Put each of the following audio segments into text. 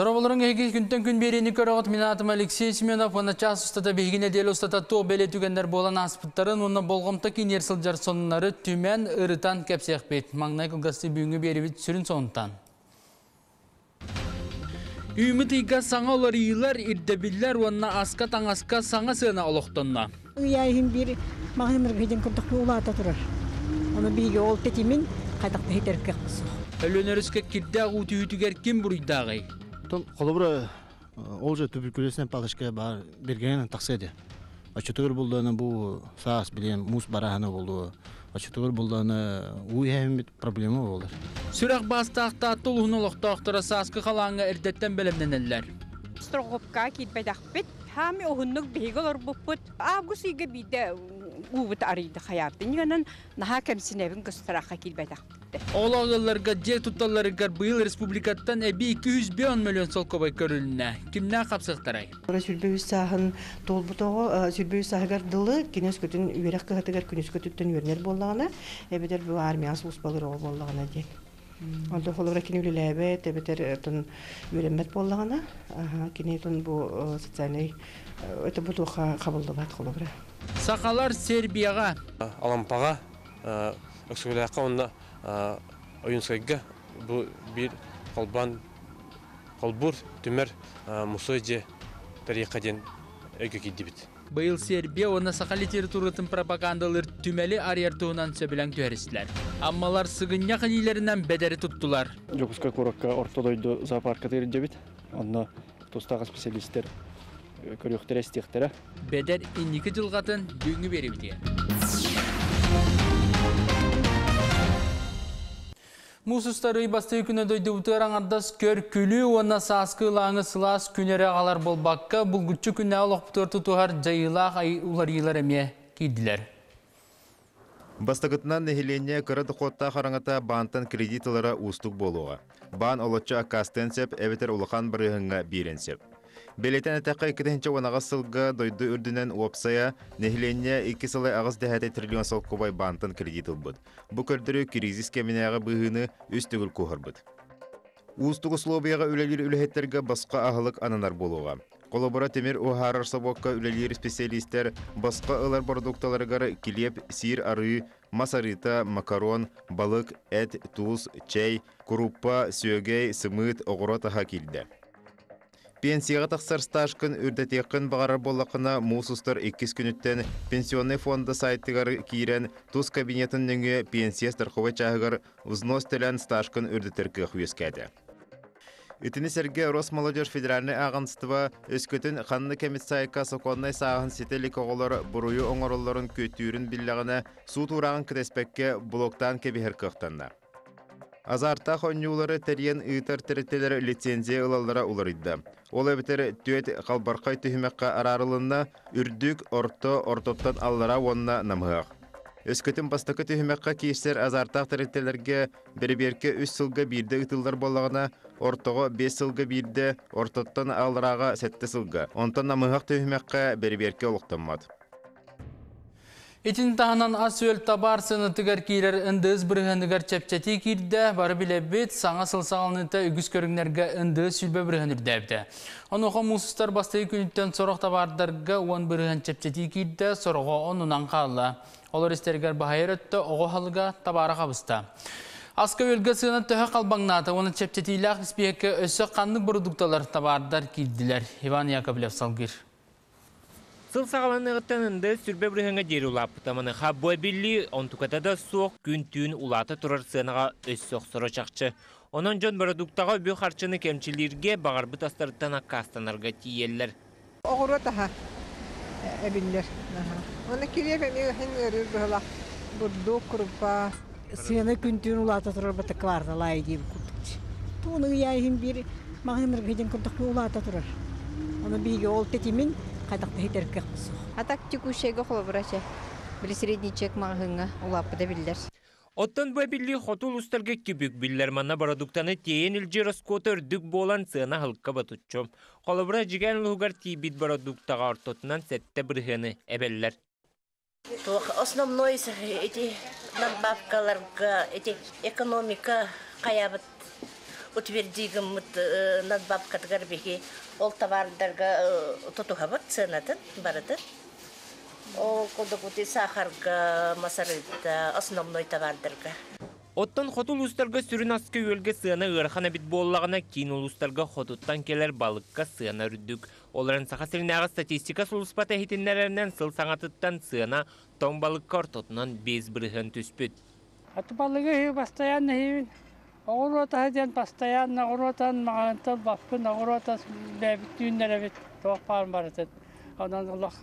Дораболорың эги күнтен күн берени көрөгөт мен атым Алексей Семенов оны час устата бегине дел устата то беле түгендер болан аспыттарын оны болгомта кинер сылжар соннары түмен ырытан кепсекпет. Маңнай кылгасты бүгүнгү берибит сүрүн сонтан. Үміт ига саңа олар ийлар ирдебиллер онна аска таңаска саңа сына олоқтонна. Уяйын бир мағыныр гейден күрдік улата турар. Оны биге ол тетимин қайдақта хетер кекпісі. Өлөнөрүскө кирде агуты үтүгер ким буруйдагы. Тон қолыбыра ол же туберкулезінен палышқа бар бергенен тақсайды. Ачытығыр бұлданы бұл саас білен мус бараханы болу. Ачытығыр бұлданы уйхәмет проблема болар. Сүрак бастаақта тулуһун олохтоохтора сааскы халааңа эрдеттен белемненеллер. Строгопка китбедахпит. Хами ohunnuk bihigol orbuput. Agus iga bide ubut arıydı hayatı. Niganın naha kemsinevin gösteraqa kilbedahpit. Оологыларга же тутталларыгар быйыл республикаттан эби 200 миллион сол кобай көрүлүнә. Кимнә капсыктарай? Ора сүрбөүс саһын толбутого сүрбөүс саһыгар дылы кинес көтүн үерек күнүс боллагана эбетер бу ол. Онда холора кини үлелебе тебетер тон боллагана аха кини тон бу социальный это бу туха кабылдабат холора. Сакалар Сербияга өксөйләққа онна ойынсайга бұл бір қолбан қолбур түмер мұсой же тарихаден өйгі киддибит. быйыл Сербия оны Сакали территориятын пропагандалыр түмәле ариартуунан сөбеләң төһәрисләр. Аммалар сыгынья ханиләреннән бәдәре туттулар. Жокуска коракка ортодойду зоопарка теринжебит. Онно тустагы специалисттер көрөктөр эстихтере. Бәдәр инники жылгатын бүгүнгү берибите. Мусустары басты күні дойды ұтыр аңардас көр күлі, оны саскы лаңы сылас күнері ағалар болбаққа, бұл күтчі күні алық бұтыр тұтуғар жайылақ улар елар әме кейділер. Бастагытынан нехиленне кырыты хотта хараңата бантан кредитылары устук болуға. Бан олотча акастен сеп, эветер улахан барыхыңа биренсеп. Белетен әтәққа 2-нче онаға сылға дойды үрдінен уапсая нехиленне 2 сылы ағыз дәхәте триллион сол кубай бантан кредитыл бұд. Бұ көрдірі кризис кемінәға бұғыны үстігіл кухар бұд. Устуг условияға үлелер үләхеттерге басқа ағылық ананар болуға. Колобора темир ухарар сабокка үлелер специалисттер басқа ылар продукталарыгар килеп, сир ары, масарыта, макарон, балык, эт, туз, чай, круппа, сүйөгей, сымыт, оғыро таха килді. Пенсияға тақсар стажкын үрдәтеқін бағарар болақына мусустар 2 күніттен пенсионный фонды сайтыгар киирен туз кабинетін нөңе пенсия страховой чағығар узнос төлән стажкын үрдәтеркі хуескәді. Итини серге Росмолодежь федеральный агентство өскөтін ханны кемит сайка соконнай сағын сетелик оғылар бұруйы оңырыларын көтүүрін биллағына су турағын кіреспекке блоктан кықтанна. Азарта хонюлары терен ыйтар тереттелер лицензия ылалара уларыдды. Ол әбітер төет қалбарқай түхімекқа арарылынна үрдік орто ортоттан аллара онна намығақ. Өскөтін бастықы түхімекқа кейістер азартақ тереттелерге берберке үс сылға бирді ұтылдар болағына ортоғы 5 сылға бирді ортоттан аллараға сәтті сылға. Онтан намығақ түхімекқа берберке олықтанмады. Итин тағынан ас өл табар сыны тігер кейлер үндіз бірігіндігер чепчеті кейді бары білебет саңа сылсағылыныта үгіз көріңлерге үндіз сүлбе бірігіндір дәбді. Оны оға мұсыстар басты күніттен сорық табардарға он бірігін чепчеті кейді сорғы онынан қалы. Олар істергер бағайыр өтті оғы халыға табары қабысты. Аска өлгі оны чепчетилақ іспекі өсі қанды табардар кейділер. Иван Яковлев салгир. Сыл сағаланығыттан үнді сүрбе бірігіңі дері улап бұтаманы қаббой білі онтукатада соқ күн түйін улаты тұрар сынаға өс соқсыры чақчы. Онын жон продуктаға бүй қарчыны кемчілерге бағар бұт астарыттан аққастанарға тиеллер. Оғыры таха әбілер. Оны келеп әме хен өрір бұла. Бұрду құрыпа. Сыны күнтүн улата тұрар бұты кварда лай дейм күттікчі. Туны яйын бір мағыныр гейден күрдік улата тұрар. Оны биге ол тетимин қайдақта хетер кекпісі. Атак текущейге холобырача. Бір средничек мағыңа улапы да білдер. Оттан бай білі хотул усталга кибік биллер манна продуктаны тейен илжи раскота үрдік болан сына хылка батуччом. Холобыра жиген лугар тибит продуктаға ортотынан сәтті біргені әбеллер. Основной эти надбавкаларга, эти экономика каябыт утвердигім мыт надбавкатыгар беги ол товардарға тотухабыт сынатын барыты. Ол кодокути сахарга, масарыта, основной товардарға. Оттон хоту улустарга сүрін аскы өлге сыана ырхана бит боллағына кейін улустарга хотуттан келер балыққа сыана үрдік. Оларын саха сиринағы статистика сулуспата хитиннерерінен сыл саңатыттан сыана тоң балыққа ортотунан без бірігін түспіт. Атыбалыгы постоянно хивин. Огорота хаден постоянно огоротан магантал бапкын огорота бәбит түйіннер бит тоқ парым барытын. Онан Аллах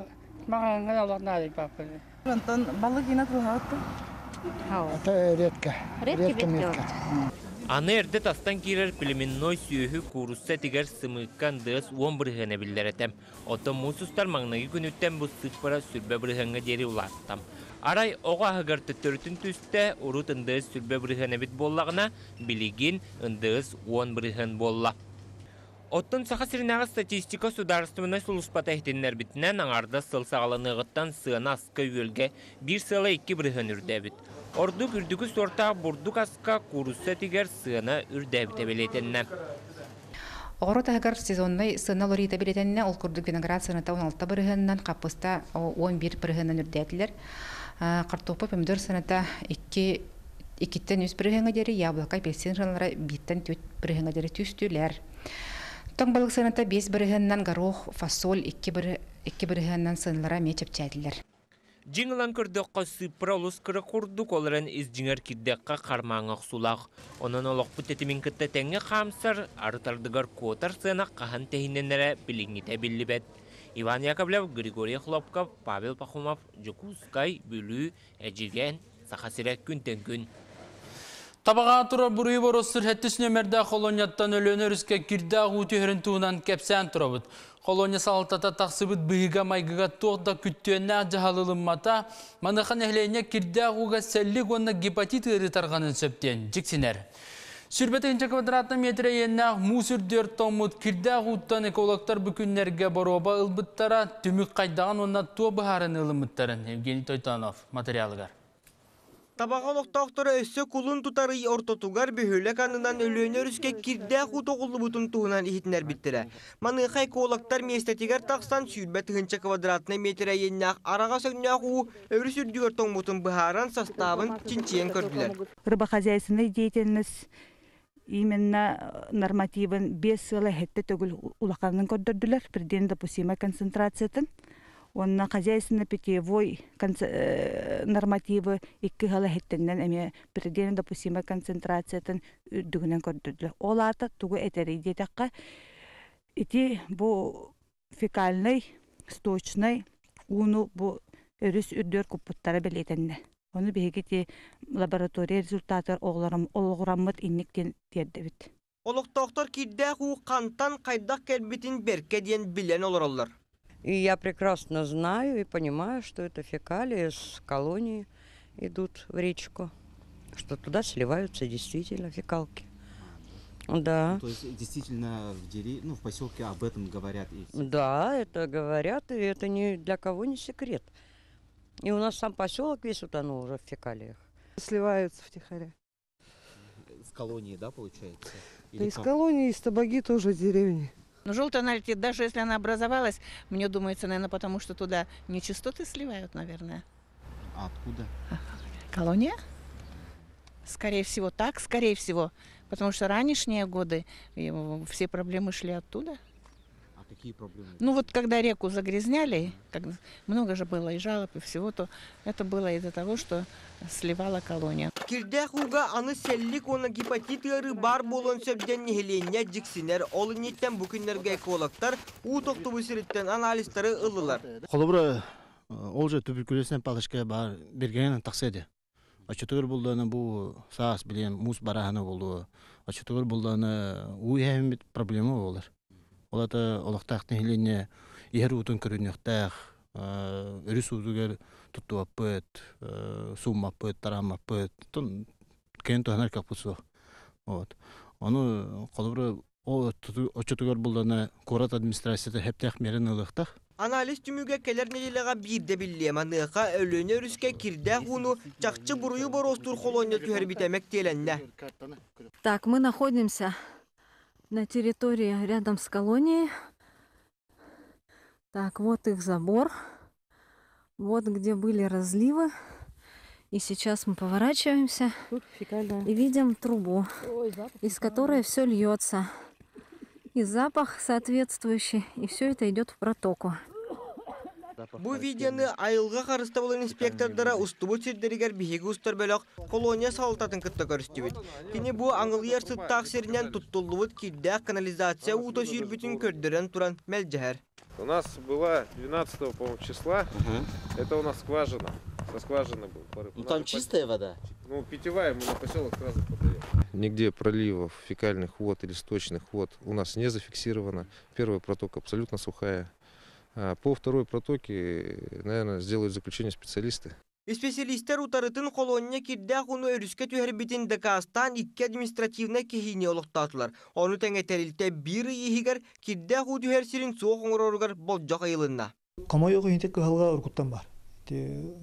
маганга Аллах надик бапкын. Антон балык инат булгатты. Это редко. Редко метко. Аны эрде тастан кирер племенной сүйөхі курусса тигер сымыккан дыз уон бірігіне білдеретем. Ото мусустар маңнagi күнүттен бұл сықпара сүрбе бірігіңі дери улаттам. Арай оға хыгырты төртін түсті урут ындыз сүрбе бірігіне бит боллағына билигин ындыз уон бірігін болла. Оттон саха сиринағы статистика сударственной сулуспата ихтиннер битінен аңарда сыл сағаланығыттан сыына аска үйелге бір сыла екі бірігін үрдәбіт. Ордук үрдүгү сорта бурдук аска курусса тигер сыына үрдәбіте белетенне. Оғыру тағығар сезонной сына лорита билетенне ол күрдік виноград сыныта 16 бірігіннен қапыста 11 бірігіннен үрдәтілер. Қартопы помидор сыныта 2 икиттен үс бірігіңі дері, яблока, апельсин жанлары биттен төт бірігіңі дері түстілер. Тоң балык сыныта 5 бірігіннен горох, фасоль 2 бірігіннен сынлара мечеп чәділер. Жиңылан көрдөкка сыпыра улус кыры курдук оларын из жиңер кирдекка кармаңак сулак. Онон олок бүтетимин кытта теңге камсар, арытардыгар котар сына кахан техиненере билиңите биллибет. Иван Яковлев, Григорий Хлопков, Павел Пахумов, Жукускай, Бүлү, Эжиген, Сахасирек күнтен күн. Табаға тұра бұрый боростыр хәттіс нөмерді колонияттан өлөнер үске кирді ағу түйірін туынан кәпсән тұрабыд. Колония салтата тақсыбыт бұйыға майгыға тоқта күттуенне жағалылыммата, маныхан әхлейіне кирді ағуға сәллік онна гепатит ұры тарғанын сөптен, жіксінер. Сүрбетінші квадратны метре енна мусүрдер томут кирді ағуттан экологтар бүкіннерге бороба ылбыттара түмік қайдаған онна туа бұхарын ылымыттарын. Евгений Тойтанов, материалығар. Табағалықтақтары өссө кулун тутары ортотугар бөхөлі канынан өлөнөр үске кирдә хутоғылы бұтын туғынан ихитінер биттірі. Маныхай колақтар местетигер тақсан сүйірбе тығынча квадратны метре еннақ араға сөгнақ у өрі сүрдігер тоң бұтын бұхаран составын чинчиен көрділер. Рыбохозяйственной деятельность именно нормативын бес сыла хетте төгүл улаканын көрдөрдүлөр. Предельно допустимая концентрациятын онна хозяйственно питьевой нормативы икки хала хеттеннен эме предельно допустимая концентрациятын үрдүгүнен көрдүрлү ол ата тугу этери диетакка ити бу фекальный сточный уну бу өрүс үрдөр куппуттара белетенне Оны бігеті лаборатория результаты олғыраммыт инниктен тердебит. Олықтақтар кирдә ху қантан қайдақ кәлбетін берке дейін білен олыралар. И я прекрасно знаю и понимаю, что это фекалии с колонии идут в речку, что туда сливаются действительно фекалки. Да. То есть действительно в деревне, ну в поселке об этом говорят. И... Да, это говорят, и это ни для кого не секрет. И у нас сам поселок весь утонул уже в фекалиях. Сливаются втихаря. С колонии, да, получается? да из колонии, из табаги тоже деревни. Но желтая налетит, даже если она образовалась, мне думается, наверное, потому что туда нечистоты сливают, наверное. А откуда? Колония? Скорее всего, так, скорее всего. Потому что ранешние годы все проблемы шли оттуда. А какие проблемы? Ну вот когда реку загрязняли, когда много же было и жалоб, и всего, то это было из-за того, что сливала колония. Кирдә хуга аны селлик оны гепатит ыры бар болон сөбден нехеленне жиксинер. Ол ниттен бүкіннерге экологтар у тоқтубу сириттен анализтары ылылар. Холобра ол же туберкулезден палышка бар берген такседе. Ачытыр булданы бу саас билен мус бараханы болду. Ачытыр булданы уй хэмит проблема болар. Олата олохтак нехеленне ихер утун көрүнөктак өрүс узугер туттуаппыт, суммаппыт, тарамаппыт, тон кен тохнар капусу. Вот. Ону колобра о очотугар булданы корат администрацияда хептек мерен ылыктак. Анализ түмүгө келер неделега бирде билле маныга өлөнө үрүскө кирдэ хуну чакчы бурую боростур колония түһер битемек теленне. Так, мы находимся на территории рядом с колонией. Так, вот их забор. Вот где были разливы. И сейчас мы поворачиваемся и видим трубу, из которой все льется. И запах соответствующий, и все это идет в протоку. Бу видеоны айылга карыста болан инспектордара устубу сирдеригер биһиги устар бөлөк колония салтатын кытта көрүстүбүт. Кини бу аңылыяр сыттаак сиринен туттуллубут кирдәк канализация уто сүйрбүтүн көрдөрөн туран мелжәһәр. У нас была 12 по числа, это у нас скважина. Со скважины был порыв. Ну там чистая вода? Ну, питьевая, мы на поселок сразу подаем. Нигде проливов фекальных вод или сточных вод у нас не зафиксировано. Первая протока абсолютно сухая. А по второй протоке, наверное, сделают заключение специалисты. Специалисттер утарытын колония кирдәк уну өрүскә түһәрбитин Дакастан икки административна кехине олуктатылар. Оны тәңәтәрилтә бир ихигер кирдәк у түһәр сирин суох оңроругар болжак айылынна. Камай ого интек кыһалга уркуттан бар. Те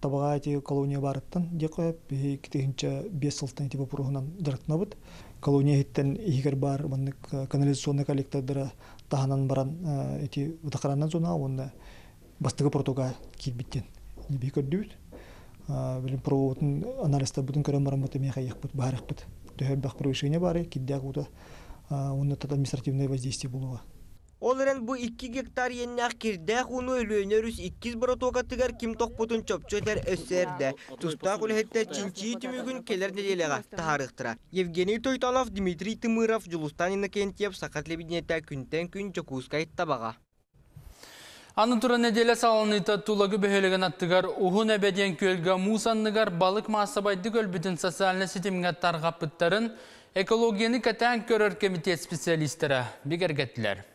табага те колония барыттан дека бе китегинче 5 сылтан типа пурухунан жаратнабыт. Колония хиттен ихигер бар, маннык канализационный коллектордара таханан баран эти утакаранан зона онда бастыгы протога килбиттен. Небе көрдүбүт. Билим проводун анализда бутун көрөн барам бут меха яхпыт барыхпыт. Төһөр бак превышение бары киддяк ута онда тат административное воздействие булуга. Оларен бу 2 гектар еннәк кирдәк уну өлөнөрүс 2 протога тигәр ким токпутун чопчотер өссәрдә. Туста кулһетте чинчи түмүгүн келер неделега тахарыктыра. Евгений Тойталов, Дмитрий Тымыров, Жулустан Иннокентьев, Сакат Лебеднета күнтен күн Чокускай табага. Аны тура неделе салыныта тулагы бөхелеген аттыгар ухун әбәден көлгі мусанныгар балык маасабайды көлбүтін социальный сетимге тарғапыттарын экологияны кәтән көрір комитет специалистері бігергеттілер.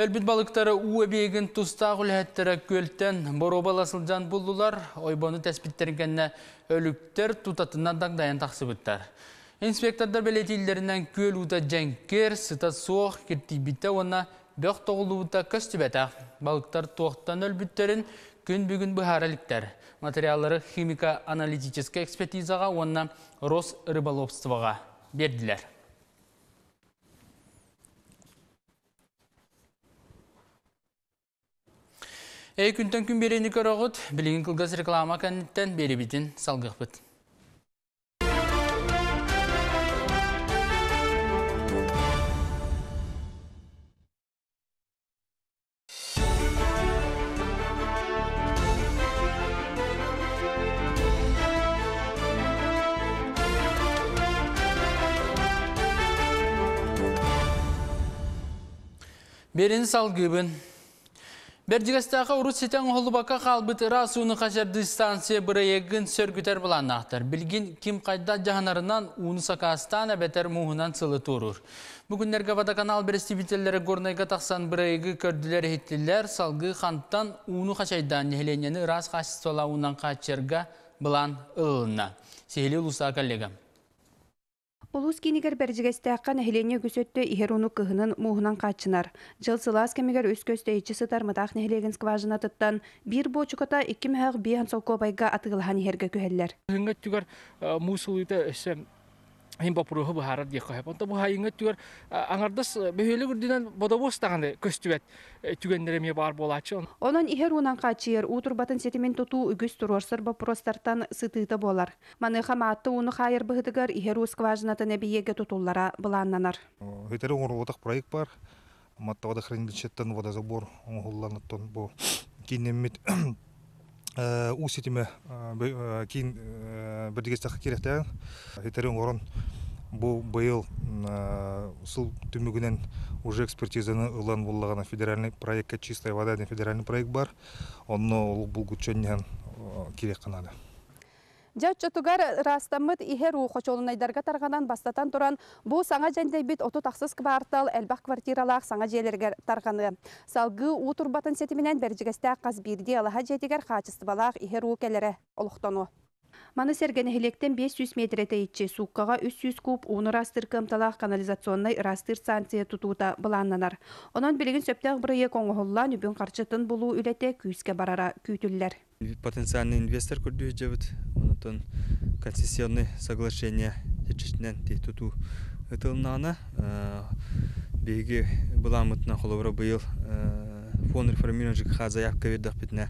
Өлбіт балықтары уэбегін тұста құләттері көлттен боробаласылжан бұлдылар, ойбоны тәспіттергенне өліктер тұтатынан дағдайын тақсыбыттар. Инспектордар белетейлерінен көл ұта жәнкер, сыта соқ, кертейбітті оны бөқ тоғылуыта көстібәтақ. Балықтар тоқтан өлбіттерін күн бүгін бұхараліктер. Материаллары химика-аналитическая экспертизаға онна Рос берділер. Эй күнтен күн берені көріғыт, білігін кылгас реклама кәнеттен бері бітін салғық бұд. Берін салғыбын. Бердігістағы ұрыс сетен ұғылыбақа қалбыт расуыны қашарды станция бірайегін сөргітер бұланнақтар. Білген кім қайда жағанарынан уны сақастан әбетер мұғынан сылы тұрыр. Бүгіндерге водоканал берестибителері горнайға тақсан бірайегі көрділер еттілер салғы қанттан уны қашайдан нехленені рас қашыстола унан қачырға бұлан ұлына. Сейлі ұлыса коллегам. Улус кинигер бәржігестәққан әхілене көсөтті ихеруну кыһынын муһунан качынар. Жыл сылас кемигер өс көстө ичи сытар мытақ нехлеген скважина тыттан бир бочуката икки мәһәг биһан солкобайга атыгылхан ихерге көһеллер. Хыңга түгәр мусулыта эсем Хим попуруһу бухарат дияка хеп. Онта бу хайыңга түгәр аңардас бөһөлө гүрдинен бодобос таганы көстүбәт түгәннәреме бар болачы. Онон ихер унан качыер утурбатын сетимен туту үгүс турорсыр бопростартан сытыты болар. Маны хаматты уну хайыр быһытыгар ихер скважинатын эбиеге тутуллара быланнанар. Хетере оңротак проект бар. Матта водохранилищеттен водозабор оңгулланыттан бу кинемит уситиме кин бирдигестак керектен хетере оңрон бу быйыл сыл түмүгүнен уже экспертизаны ылан буллагана федеральный проектка чистая вода деген федеральный проект бар онно ол булгучоннян керек канады Жачотугар растамыт ихер у хочолунайдарга тарганан бастатан туран бу саңа бит оту таксыз квартал элбах квартиралах саңа жерлерге тарганы. Салгы у турбатын сетименен бержигесте казбирди алаха жетигер хачыстыбалах ихер у келере олуктону. Маны сергені хелектен 500 метрете итче суккаға 300 куб уны растыр кымталақ канализационный растыр станция тутута быланнанар. Онан білігін сөптәқ бұрые коңғоллан үбін қарчытын бұлу үлете күйіске барара күйтіллер. Потенциальный инвестор күрді жебіт, онытын концессионный соглашение течечнен туту ытылнаны беги буламытна холобра быйыл фон реформирование ЖКХ заявка битне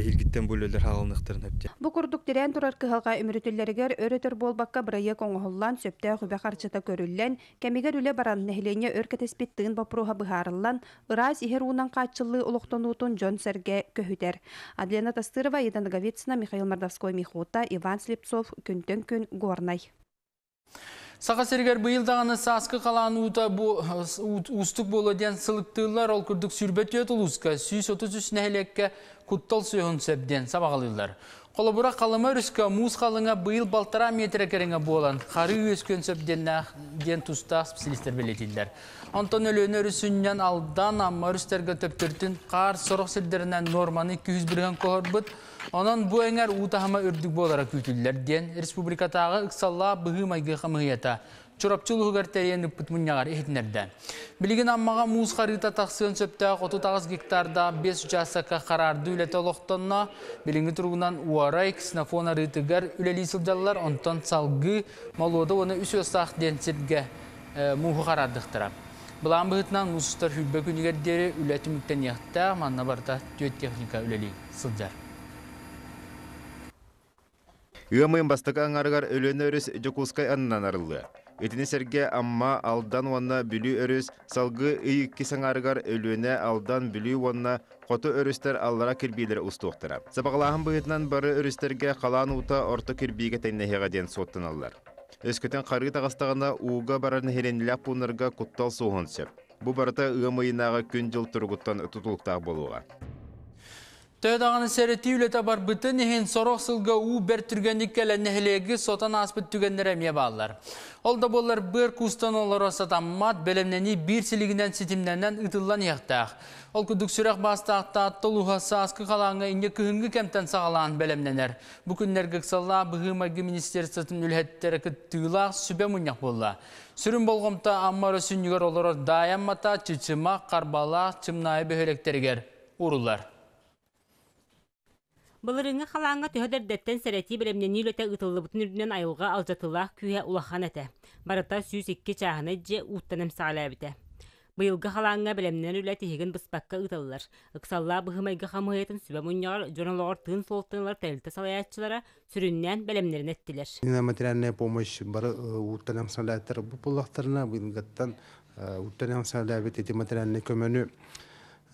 эхилгиттен бөлөлөр хагалныктарын өпте. Бу курдук тирен турар кыһалга өмүрүтүлләргер өрөтөр болбакка бырайы коңголлан сөптә хүбә харчыта көрүллән, кемигер үле баран нәһилене өркәтеспит тыын бапруха быһарыллан, ыраз ихер унан качылы улуктонутун Джон Серге көһүтер. Адлена Тастырова, Едан Говицина, Михаил Мордовской, Михута, Иван Слепцов, күнтөн күн. Сақа сергер бұйылдағаны сасқы қалан ұта ұстық болы ден сылықтылар ол күрдік сүрбет өт ұлысқа сүйс 33 нәхелекке құттал сүйін сөбден сабағалылар. Қолыбыра қалыма үріске мұз қалыңа бұйыл балтара метр кереңе болан, қары өскен сөбден ден тұста специалистер белетілдер. Антон өлөні үрісінен алдан амма үрістерге төптіртін қар сұрық сілдерінен норманы 200 бірген қоғыр бұд, Онан бу эңер утахама үрдүк болара күтүллер ден республикатагы ыксалла быгы майгы хамыята. Чурапчылыгы гәртәйен үппит муньягар эхтнердән. Билеген аммага муз харыта тахсын сөптә 39 гектарда 5 участокка карарды үләте олоқтонна, билинги тургунан уарай ксенофона рытыгар үләли сылдаллар онтон салгы малода оны үсө сах денсетге муху карардыктыра. Бұлан бұғытнан мұсыстар хүлбе күнігердері үләті мүктен яқта, манна барда түйет техника үләли сылдар. Үөмыйын бастыка аңарыгар өлөні өріс жокускай анынан арылы. Этини серге амма алдан уанна бүлі өріс, салгы ыйыкки саңарыгар өлөне алдан бүлі уанна қоты өрістер аллара кирбилер устуқтыра. Сабағылағын бұғытынан бары өрістерге қалан ута орто кирбиге тәйнәхеға ден соттын аллар. Өскөтен қары тағастағына уға барарын херенләп пунырга куттал соғын сөп. Бу барыта ыымыйынағы күн жыл тұрғыттан болуға. Төөдағаны сәреті үлеті бар бұты нехен сорық сылға у бәр түргенік кәлі нәхілегі сотан аспыт түгендер әме балар. Ол да болар бір кустан олар осатаммат бәлемнені бір сілігінен сетімненен ұтылан яқтақ. Ол күдік сүрек бастақта аттылуға сасқы қалаңы инге күхінгі кәмтен сағалан бәлемненер. Бүкіннер гіксалла бұғымаги министерствотын үлхеттері күттігілақ сүбе мұнyak болла. Сүрін болғымта аммары сүнігер олар даяммата чүчіма, қарбала, чымнайы бөхелekтерігер урулар. Былырыңы халаңа төһөдөрдөттен сәрети беремнени үлөтә ытыллыбытын үрдүнен айылға алжатылах күйе улахан әтә. Барыта сүүс икки чаһаны же уттаным саалабыта. Быйылга халаңа белемнен үлә тиһиген быспакка ытыллар. Ыксалла быһымайга хамыйтын сүбә муньяр жонолор тын солтынлар тәлте салаяччылара сүрүннән белемнерин эттилер. Материальная помощь бары уттаным салааттар бу буллахтарына быйылгаттан уттаным салабыт эти материальный көмөнү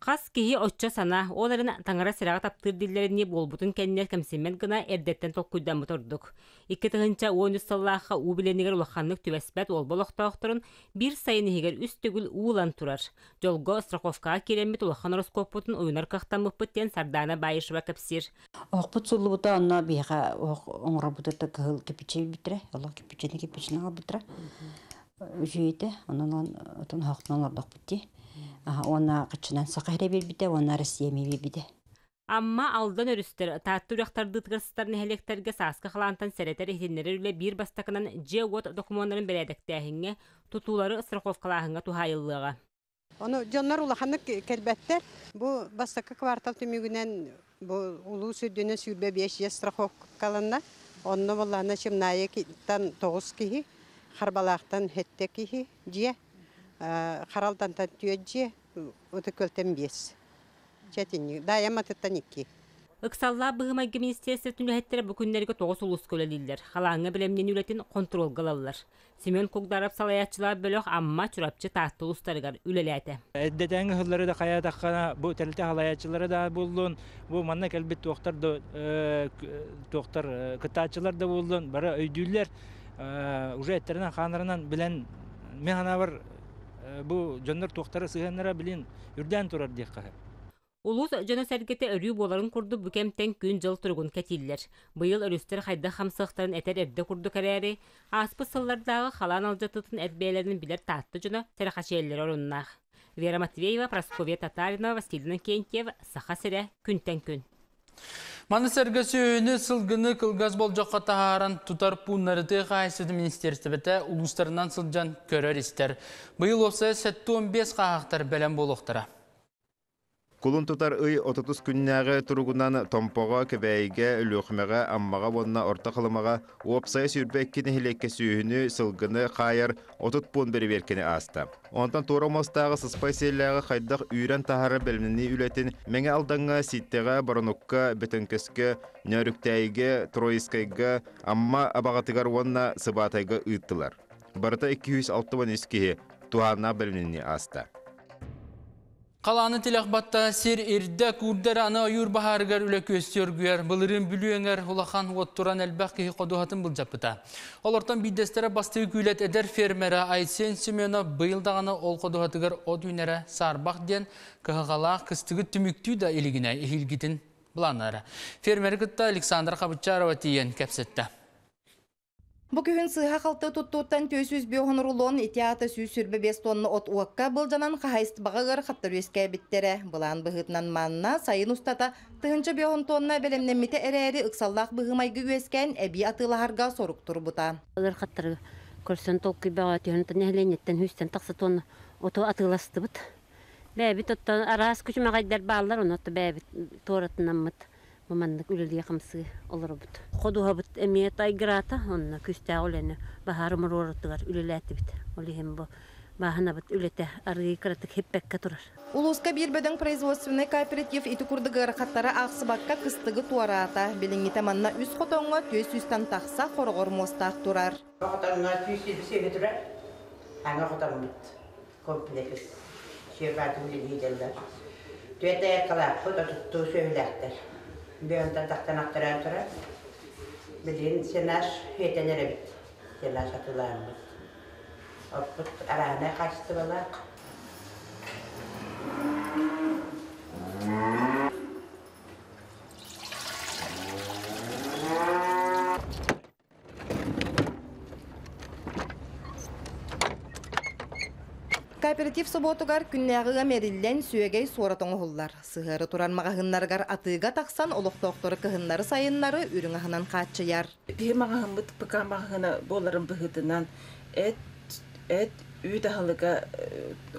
Қас киһи оччо сана, оларын таңара сыраға таптыр диллерини болбутун кеннер кемсимен гына эрдеттен толкуйдан мотордук. Икки тыгынча уон үсталлааха уу биленигер улаханнык түбәспәт ол болохтоохторун бир сайыныхигер үс түгүл уулан турар. Жолго страховкага киреммит улахан ороскопутун уйнар кахтаммыппыт тен сардана анна онан отун хактаналардак битти. Она кычынан сақайра бербиде, она Россия мебибиде. Амма алдан өрүстер таатты үряқтарды тыгырстар нехелектерге саска халантан сәретер ихтиннері үле бир бастакынан же вот документарын беледектәһиңе тутулары страховкалаһыңа тухайыллыга. Оны жоннор улаханы келбеттер бу бастакы квартал түмүгүнен бу улуу сүрдүнө сүрбе 5 жас страховкаланна. Онно болланы чымнайы тан 9 кихи, харбалактан хетте кихи, же харалдан тан түйөджи өтө көлтен бес. Четини, да яма теттаникки. Ыксалла быгымайгы министерство түнүхеттер бүкүннерге тоғыз улус көлелилер. Халаңы билемнен үлетин контрол кылалар. Семен Когдаров салаячылар бөлөк амма чурапчы таатты улустарыгар үлеләте. Эддетен хыллары да кая таккана бу телте халаячылары да булдун. Бу манна келбит токтор да токтор кытаачылар да булдун. Бара өйдүллер уже эттеринен ханарынан билен мен ана бар бу жоннор токтары сыганнара билин үрдән турар каһа. Улус жана сәргете өрүү боларын курду бүкемтен күн жыл тургун кәтиллер. Быйыл өрүстер хайда хамсыктарын этер эрде курду кәрәри, аспы сыллардагы халан алжатытын эрбээлерин билер таатты жана сәрхашиеллер оруннах. Вера Матвеева, Прасковья Татарина, Василина Кентьева, Саха Сире, Күнтен күн. Маны сәргі сөйіні сылғыны кылгаз болжаққа тағаран тұтар пұннарыты қайсыды министерстібіті ұлыстарынан сылжан көрер істер. Бұйыл осы сәтті 15 қағақтар бәлем болуқтыра. Кулун тутар ый отутус күннәгы туругунан томпого кебәйге үлөхмәгә аммага бонна орта кылымага опсай сүрбәккине хилекке сүйүнү сылгыны кайыр отут пун бери беркене аста. Онтан сыспай селләгы хайдак үйрән тахары белмени үлетин меңе алдаңга ситтега баронукка бетенкеске нөрүктәйге троискайга амма абагатыгар вонна сыбатайга ыттылар. Барыта 260 иске туһана белмени аста. Қаланы тілақбатта сер ерді күрдер аны ойыр бахаргар үлі көстер гүйер, бұлырын бүлуеңер ұлақан оттуран әлбәқ кейі қодуғатын бұл жапыта. Олардан бидестері басты күйлет әдер фермері Айсен Семенов бұйылдағаны ол қодуғатыгар од үйнері сарбақ ден кығығала қыстығы түміктүй да елігіне ехілгетін бұланары. Фермері күтті Александр. Бу күхін сыға қалты тұттуттан төсіз беғын рулон итиаты сүйс сүрбе бес тонны от уаққа бұлжанан қағайст бағығыр қаптар өске біттері. Бұлан бұғытынан манна сайын ұстата тұхынчы беғын тонна белемнеммете әрәрі ұқсаллақ бұғымайғы өскен әбі атылағарға сорук тұр бұта. Маманнык үлелие камсы олорбут. Ходуха бут эмие тайграта, онна күстә олене бахар муроротугар үлеләте бит. Олиһем бу бахана бут үлете аргы кратык хеппекке турар. Улуска бир бөдөң производственный кооператив ити курдыгы хаттара аксыбакка кыстыгы туарата. Билинги таманна үс хотоңга төс үстан такса хоргор мостак турар. Хотоңга төс үстан турар. Аңа хотоң бит. Комплекс. Шербатын дилдер. Төтә калап, фото туту сөйләктер. Бүйөнтен тақтан ақтыран тұра. Білген сенаш хетенері бит. Сенаш атылайын бит. Оппыт арағына қашты Кооператив соботугар күннәгыга мериллен сүйегей суоратоңы хуллар. Сыгыры туран магахыннаргар атыга таксан олохтоохторы кыһыннары сайыннары үрүң ахынан каачыяр. Бир магахын быт пыка магахына боларын быһытынан эт эт үйдө халыга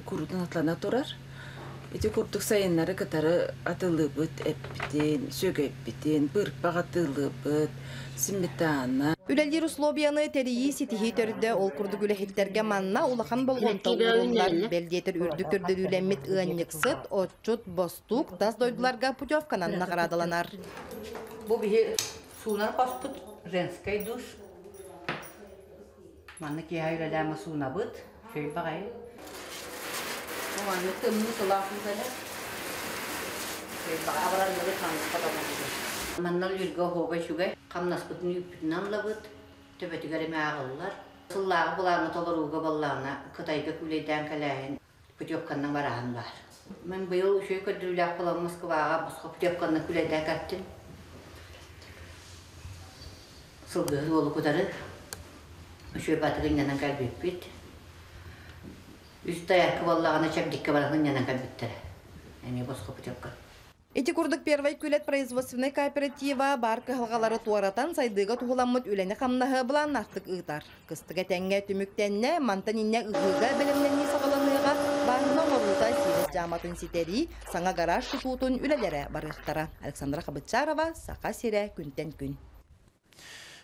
курутун атлана турар. Эти курдук сайыннары кытары атылыбыт эппитин, сөгөппитин, бырк багатылыбыт, симметана. Үлелер условияны терии ситихи төрдө ол курдук үлехиттерге манна улахан болгонто урунлар белдетер үрдү көрдүлүлемит ыанныксыт, отчут бостук, тас дойдуларга путевканан наградаланар. Бу бихи суунан коспут женский душ. Манны ки хайралама суунабыт, шөй багай. Манны тымны сулаахын сәле. Шөй багай абаран каныс кадамын. Маннал юрга хога шуга камнас бутун юппитин анлабыт төбөтүгөр эме агыллар. Сыллаагы буларны толоруга балларына Кытайга күлейден калайын путевканның бараһын бар. Мен быйыл шөй көдүләк булам Москвага бусқа путевканны күлейден каттым. Сылгы олу кутары. Шөй батыгыннан Калбип бит. Үстә якы баллагына чабдикка барагыннан калбиттер. Эми бусқа путевкан. Эти курдук первый күлет производственный кооператива бар кыһалгалары туаратан сайдыга туһуламмыт үләне хамнаһы булан артык ыытар. Кыстыга тәңгә түмүктәнне мантан инне ыгыга белемнәрне сагаланыга барына сирес жаматын ситери саңа гараж шутутун үләләре барыктара. Александра Хабычарова, Сака Сире, күнтен күн.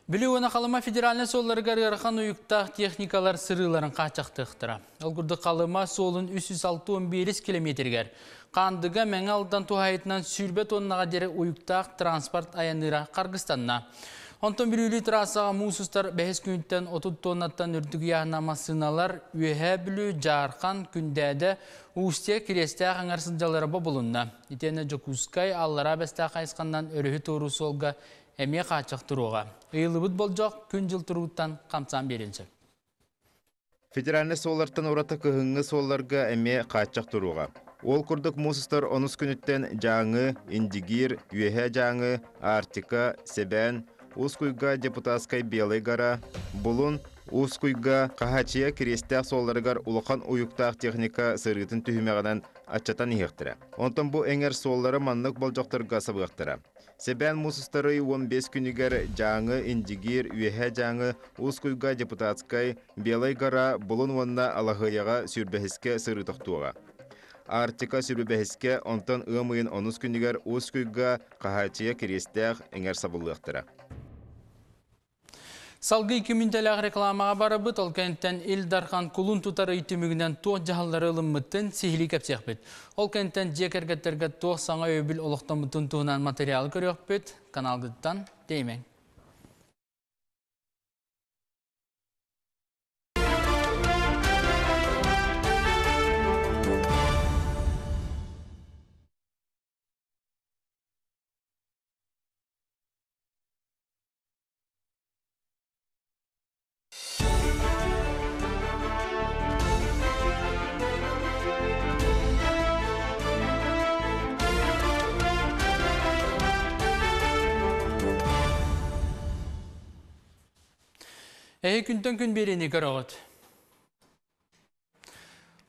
Білуіні қалыма федеральны солларға ғарған ұйықтақ техникалар сырыларын қачақтықтыра. Алгұрды қалыма солын 361 километргер. Қандыға мәңі алдан туғайтынан сүрбе тоннаға дері ұйықтақ транспорт аяныра Қарғыстанна. Онтон бір үлі трасаға мұсыстар бәхес күнттен 30 тоннаттан үрдігі яғнама сыналар үйе білу жарқан күндәді ұсте кересте аңарсын жалары болынна. Итені Жокускай аллара бәсті қайысқандан өрігі тору солға әме қачық тұруға. Ыйлыбыт болжақ күн жыл тұруыттан қамсан берілсі. Федеральны солартан ората кыһыңы солларга эме каачак туруга. Ол курдук мусустар онус күнүттен жаңы, индигир, юэхэ жаңы, артика, себен, ускуйга депутатскай белый гара, булун ускуйга кахачия крестяк солларыгар улахан уюктаак техника сырытын түһүмэгэнен ачатан иһектире. Онтон бу эңер соллары маннык болжоктарга сабыктыра. Себен мусустары 15 күнігер жаңы индигир үйәһә жаңы ускуйга депутатскай белай гара болон вонна алахыяга сүрбәхиске сыры тохтуга. Артика сүрбәхиске онтон ымыйын онус күнігер ускуйга кахатия керестәх эңер сабыллыктыра. Салгы 2000 рекламаға барабыт, ол кәнттен Илдархан кулун тутары үйтімігінен тоқ жағалары ылыммыттын сихили кәпсек бет. Ол кәнттен жекергеттерге тоқ саңа өбіл олықтамыттын туғынан материал көрек бет, каналгыттан деймен. Күнтен күн берені көріғыт.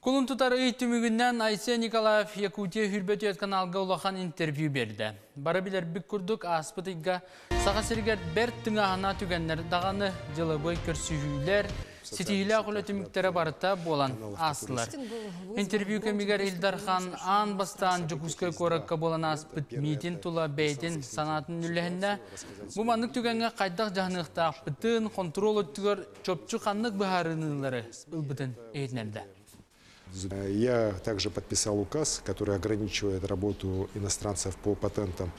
Кулын тұтар үйтімігінен Айсия Николаев Якутия хүрбет өткен алға улахан интервью берді. Бары білер бүк күрдік аспытыға саға сіргер бәр түңағына түгеннер дағаны жылы бой сетейлі ақыл өтіміктері барыта болан асылар. Интервью кемігер Илдархан ан бастан жүкізгі көріккі болан аспыт митин тула бәйтін санатын нүлігінде бұл маңық түгенге қайдақ жағынықта ақпытын контрол өттігер чөпчі қанлық бұхарынылары ұлбытын ейтінерді. Я также подписал указ, который ограничивает работу иностранцев по патентам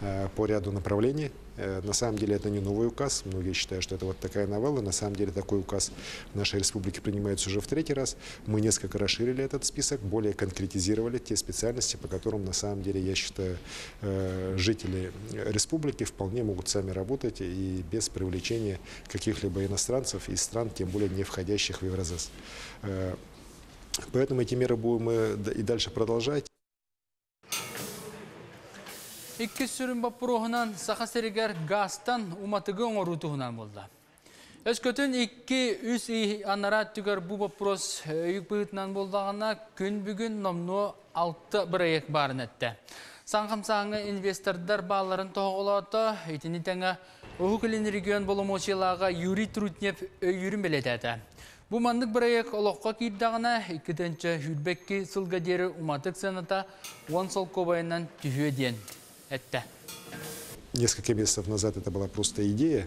э, по ряду направлений. Э, На самом деле это не новый указ. Многие считают, что это вот такая новелла. На самом деле такой указ в нашей республике принимается уже в третий раз. Мы несколько расширили этот список, более конкретизировали те специальности, по которым на самом деле, я считаю, э, жители республики вполне могут сами работать и без привлечения каких-либо иностранцев из стран, тем более не входящих в Евразес. Э, Поэтому эти меры будем э, д- и дальше продолжать. Икки сүрін баппұрығынан сақа серігер гастан уматығы оңырутуғынан болды. Өскөтін икки үс үй анарат түгер бұ баппұрос үйік бұғытынан болдағына күн бүгін номну алты бірайек барын әтті. Саңқымсаңы инвестордар баларын тоғылаты, етіні тәңі Оғықылын регион болымошылаға Юрий Трутнев өйірін белетәді. Бұл мандық бірайек олыққа кейдағына 2-ші хүрбекке сылға дері уматық сената 10 сол кобайынан түйе ден әтті. Несколько месяцев назад это была просто идея,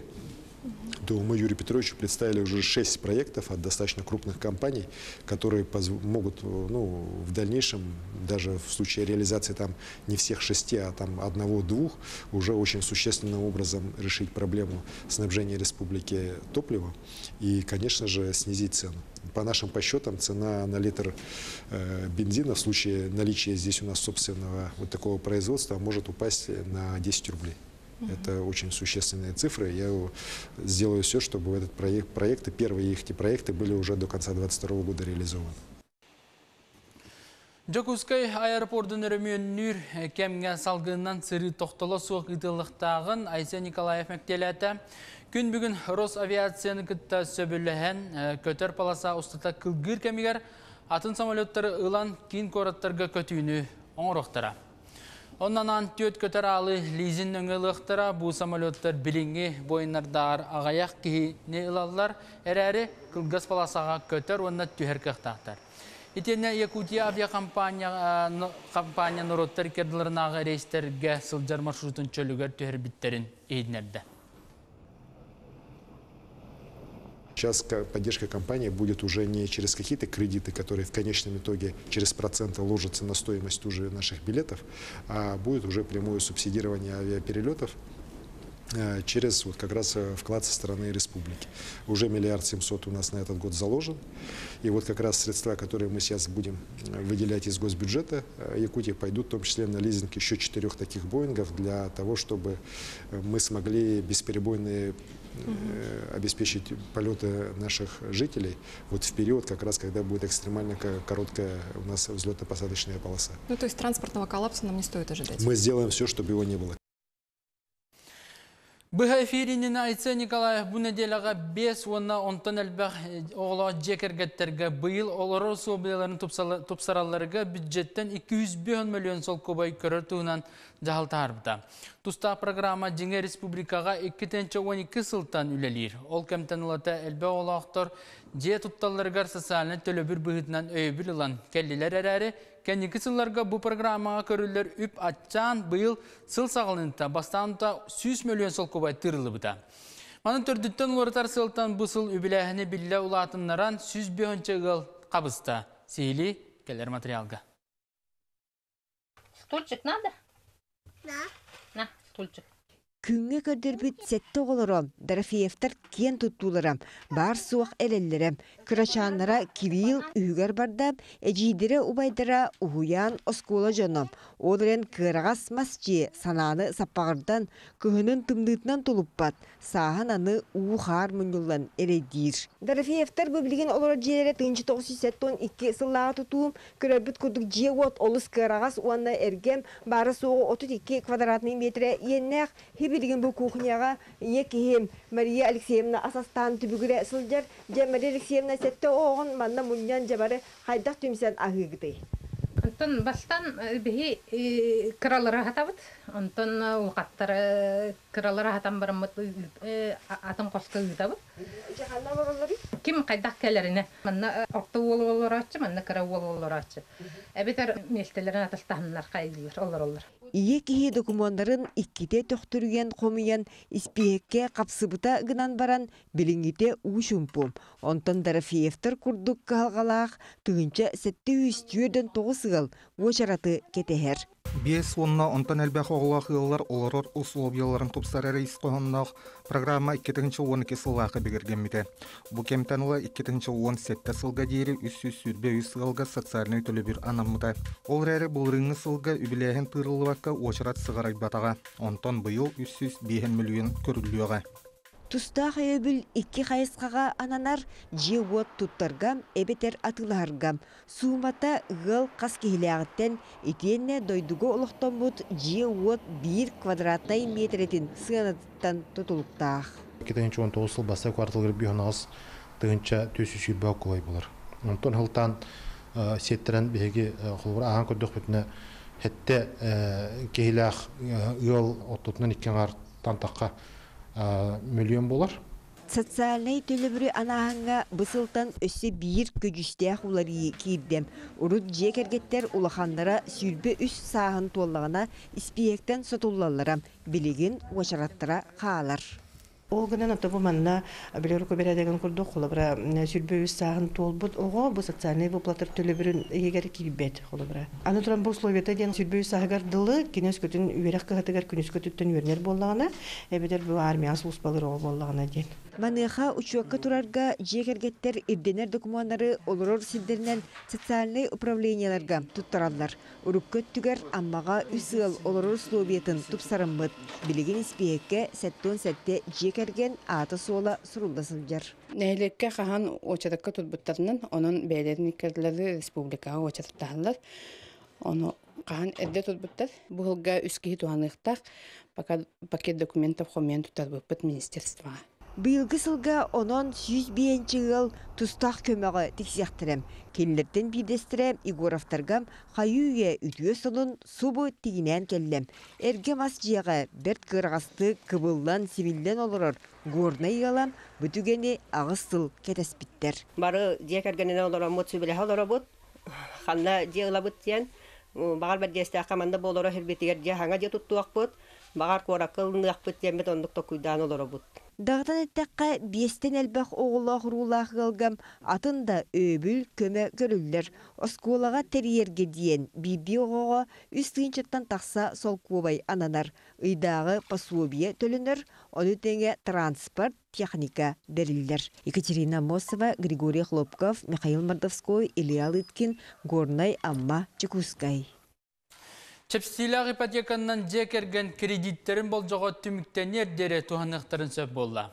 то мы Юрию Петровичу представили уже шесть проектов от достаточно крупных компаний, которые могут э, ну, в дальнейшем, даже в случае реализации там не всех шести, а там одного-двух, уже очень существенным образом решить проблему снабжения республики топливом и, конечно же, снизить цену. По нашим подсчетам, цена на литр э, бензина в случае наличия здесь у нас собственного вот такого производства может упасть на 10 рублей. Это очень существенные цифры. Я его сделаю все, чтобы этот проект, проекты, первые их проекты были уже до конца 2022 года реализованы. Жокускай аэропордын өрөмүйөннүр кемге салгыннан сыры тоқтылы суық итылықтағын Айсия Николаев мәктеләті. Күн бүгін Рос авиацияны күтті сөбіліхен көтер паласа ұстыта кылгыр кемігер атын самолеттары ылан кин кораттарға көтүйіні оңырықтыра. Оннан ан төт көтер алы лизин өңіліқтіра бұл самолеттар біліңі бойынардар ағаяқ кейіне ылалар әрәрі кылгас паласаға көтер онна түхер кықтақтар. Итене Якутия авиакомпания компания нороттар кердилернагы рейстерге сылжар маршрутун чөлүгөр төһөр биттерин эйднерде. Сейчас ка- поддержка компании будет уже не через какие-то кредиты, которые в конечном итоге через проценты ложатся на стоимость уже наших билетов, а будет уже прямое субсидирование авиаперелетов э, через вот как раз э, вклад со стороны республики. Уже миллиард семьсот у нас на этот год заложен. И вот как раз средства, которые мы сейчас будем э, выделять из госбюджета Якутии, пойдут в том числе на лизинг еще четырех таких Боингов для того, чтобы мы смогли бесперебойные э, обеспечить полеты наших жителей вот в период, как раз когда будет экстремально ко- короткая у нас взлетно-посадочная полоса. Ну, то есть транспортного коллапса нам не стоит ожидать. Мы сделаем все, чтобы его не было. Быха эфиринен айтса Николаев бу неделяга 5 онна онтон әлбәх оғла жекергеттерге быйыл олары собияларын тупсараларыга бюджеттен 200 миллион сол кобай көрір туынан жағалтарбыда. Туста программа Жеңе Республикаға 2-12 сылтан үлелер. Ол кемтен ұлата әлбә олақтар же тутталарығар социалны төлөбір бұғытынан өйбір ұлан келлилер әрәрі Кәнекі сылларға бұл программаға көрілер үп атчан бұйыл сыл сағылынта бастанымта 100 миллион сол көбай тырылы бұда. Манын түрдіттен ұлыртар сылтан бұл сыл үбіләхіні білі ұлатыннаран 100 бүйінші ғыл қабыста. Сейлі келер материалға. Стульчик надо? Да. На, стульчик. Күңге көрдөрбүт сетте оголором, Дорофеевтар кен туттууларам, бар суақ элеллерем, кырачаннара Кирилл үйгер бардам, эжидере убайдара ухуян оскола жоном. Оларен кырагас масчи сананы саппағырдан күхінің тымдытынан тулуппат, сахан аны уухар мұнюлан эредир. Дорофеевтар бүблеген олар жиелері тыңчы 902 сыллаға тутуым, көрөрбүт күрдік жие от олыс кырагас уанна эргем, бары соғы 32 квадратный метре еннәқ, билген бу кухняга екихим Мария Алексеевна асастан түбүгүрэ сылжар же Мария Алексеевна сетте оғын манна муньян жабары хайдах түмсен. Онтон бастан бихи кралары хатабыт. Онтон уқаттары кралары хатан барамыт атын қосқа үйтабыт. Ким қайдақ кәлеріне. Манна орта уол олорачы, манна кра уол олорачы. Әбетер мелтелерін атыстахынлар қайдыр, олар олар. Ие кихи документтарын икките төқтүрген қомыян испиекке қапсыбыта гынан баран билиңите ушумпум. Онтон Дорофеевтер курдук калгалаах түгінче сетте үстүйөден тоғысығыл очараты кетехер. Бес онна онтан әлбәқ оғылақ ғылар оларор условияларын тупсарары испоғаннақ программа 2-12 сыллақы бігірген міде. Бұ кемтанылы 2-17 сылға дейірі үс-үс сүрбе үс сылға социальный төлі бір анамыда. Ол рәрі бұл рыңы сылға үбіләхін очарат сығарай батаға. Онтан бұйыл үс-үс 5 миллион көрілуіға. Тустақ өбіл икки қайысқаға ананар же от туттаргам эбетер атыларгам. Суумата ғыл қас кехіліғіттен етенне дойдуғы олықтан бұд же от бір квадратный метретин сығанаттан тұтылықтақ. 2019 жыл баста квартал кіріп бүйонағыз тығынша төсі сүйірбі оқылай болар. Онтон хылтан сеттерін беге қолбыр аған көрдік бітіне хетте кехіліғ ғыл оттутынан ikкен ғар тантаққа миллион болар. Социальный төлөбүрү анаһаңга бысылтан өссө биир көжүстәэх улары киирдем. Урут жекергеттер улаханнара сүрбе үс сааһын туоллагана испиектен сотуллаллара билигин уашараттара хаалар. Ол гынан ата бу манна билер көбере деген курду холобра сүрбө үс сагын толбут ого бу социальный выплатыр төлөбүрүн егер кирбет холобра. Аны туран бу условията ден сүрбө үс сагар дылы кинес көтүн үерек кыгатыгар күнүс көтүттөн үернер боллагана эбедер бу армия сус балыр ого боллагана ден. Маныха учуакка турарга жекергеттер ирденер документтары олорор силдеринен социальный управленияларга туттараллар. Уруккөт түгер аммага үсыл олорор условиятын тупсарыммыт. Билигин испиекке сеттон сетте жекерген аты сола сурулдасылжар. Нәйлекке қахан очадакка tutbuttarinnan onun бәйлерин республикага очаттахалар. Оны қахан tutbuttar. Бу хылга үскеһи туаныктак пакет документов хомен тутарбыппыт министерствоға. Быйылгы сылга онон сүйіз бейенчі ғыл тұстақ көміғі тексияқтырым. Келлерден бидестірем Игоровтаргам қайуге үтіе сылын субы тигінен келлем. Эрге мас жияға берт кырғасты кыбыллан сивиллен олырыр. Горна игалам бүтігені сыл кетеспиттер. Бары декергенен олырыр мұтсы біле олырыр бұд. Ханна жиғыла бұд тен. Бағар бір десті ақаманда болырыр хербетігер же хаңа же тұттуақ бұд. Бағар кора кылынық бұд темет ондық токуйдан олырыр бұд. Дағдан әттәққа бестен әлбәқ оғылақ рулақ ғылгам атында өбіл көмі көрілдер. Осколаға терьерге дейін биби оғыға үс түйіншеттен тақса сол көбай ананар. Үйдағы пособие төлінір, оны теңе транспорт, техника берілдер. Екатерина Мосова, Григорий Хлопков, Михаил Мордовской, Илья Лыткин, Горнай Амма Чекускай. Чепстилақ ипотеканнан жекерген кредиттерін бол жоғы түміктенер дере туғанықтарын сөп болла.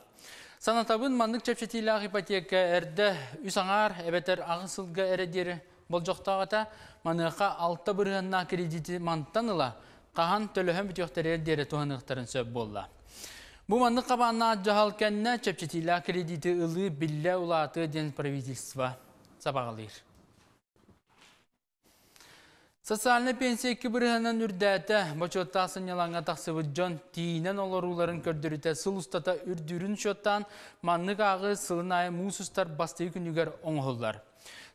Санатабын мандық чепстилақ ипотека әрді үсаңар әбетер ағысылға әредері бол жоқтағыта маныққа алты бұрғанна кредити манттаныла қахан төліхен бүтіқтері дере туғанықтарын сөп болла. Бу манны қабанна жахал кәнне чепчетила кредиты ылы билле улаты ден правительства сабағалыр. Социальный пенсия кибірғанан үрдәті бачоттасын ялаңа тақсыбы жон тиінен оларуларын көрдіріті сыл ұстата үрдүрін шоттан манны ағы сылын айы мұсыстар басты күнігер оңғылдар.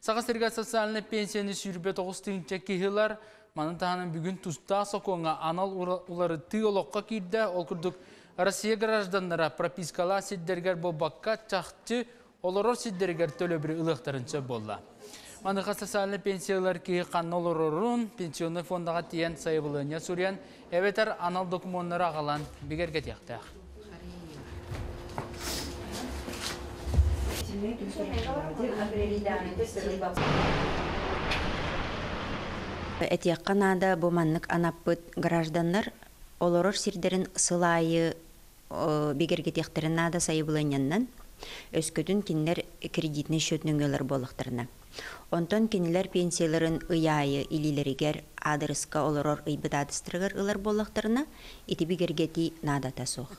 Саға сірге социальный пенсияны сүйірбе тоғыстығынча кехілар, манын тағанын бүгін тұста соқуыңа анал улары ты олыққа кейді ол күрдік Россия гражданлары пропискала сиддергер болбаққа чақты олорор сиддергер төлөбірі ылықтарынча болла. Маныға социальный пенсиялар кейі қанны олорорун пенсионный фондаға тиен сайыбылыня сүрен әветер анал документтары ағалан бігерге тияқтақ. Этиякка нада бу маннык анаппыт граждандар олорор сирдерин сылайы бигерге тияқтарын нада сайыбылыняннан өскөтүн кинлер кредитный счетнөңөлөр болуктарына. Онтон кинилер пенсияларын ыяйы илилеригер адрыска олорор ыйбыдадыстырыгар ылар болуктарына ити бигергети нада тасух.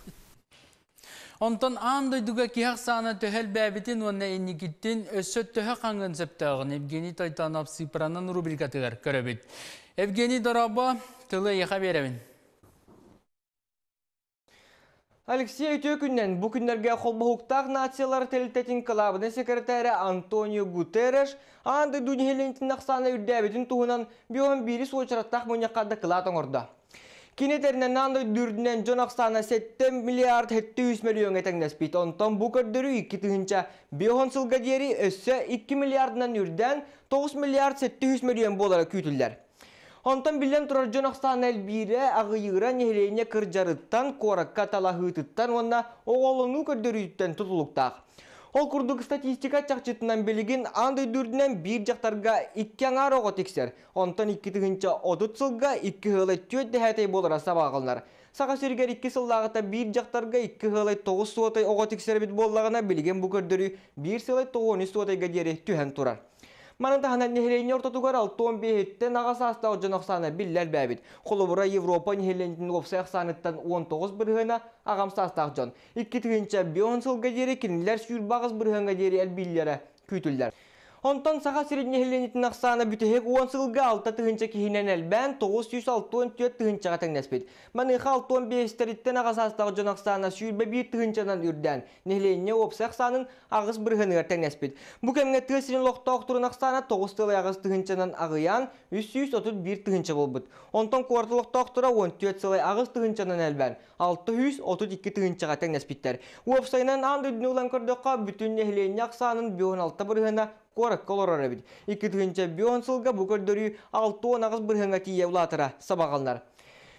Онтон андай дуга киһак саны төһәл бәбитин уонна инникиттин өссөт төһә қаңын септагын Евгений Тайтанов сыпыранын рубрикатыгар көрөбүт. Евгений Дораба тылы яха беребин. Алексей Өтөкүннен бұл күндерге қолбағуқтақ нациялар тәлітетін кылабының секретары Антонио Гутерреш анды дүниелентін ақсаны үрдәбетін туғынан биоған бири суочараттақ мөнеқады кылатын орда. Кинетерінен анды дүрдінен жон ақсаны 7 миллиард 700 миллион етеңнеспейт. Онтан бұл көрдірі 2 түгінші биоған сылға өссі 2 миллиардынан үрден 9 миллиард 700 миллион болары күйтілдер. Онтан билен турар жонақстан әлбире ағыйыра нехлене кыржарыттан коракка талахытыттан онна оғолыну көрдөрүйттен тұтылуқтақ. Ол күрдік статистика чақчытынан белеген андай дүрдінен бір жақтарға икки аңар оғы тексер. Онтан икки түгінші одыт сылға икки хылы төт дәхәтей болыра сабағылар. Саға сөргер икки сыллағыта бір жақтарға икки хылы тоғыз суотай оғы тексер бит боллағына білген бұ көрдөрі бір сылай тоғыны суотайға дері түхен турар. Манында хана нехелейне ортотугар алтуон бейхеттен ағас аста оджан оқсаны биллер бәбит. Қолыбыра Европа нехелейнетін опсай ақсаныттан 19 бірғына ағам састақ жон. Икки түгінші бион сылға дері кенілер сүйір бағыз бірғынға дері әлбиллері күйтілдер. Онтон саха среднехеленитин ақсаны бүтехек 10 сылга алта тыгынча кихинен әлбән 964 тыгынчаға тәңнәспет. Маныха 65 тәриттен ағасастағы жон ақсаны сүйірбе бір тыгынчанан үрдән. Нехленне опсы ақсанын ағыс бірғынығар тәңнәспет. Бұ кәмге тыгысырын лоқта оқтырын ақсаны 9 тылы ағыс тыгынчанан ағыян 331 тыгынча болбыт. Онтон куарты лоқта оқтыра 14 сылы ағыс тыгынчанан әлбән 632 тыгынчаға тәңнәспеттер. Уопсайнан анды дүнүлан көрдөққа бүтін нехленне ақсанын 16 бірғына корак колорор бит. Икки түгенче бион сылга бу көрдөрү алтуон агыс бырханга тие улатыра сабагалнар.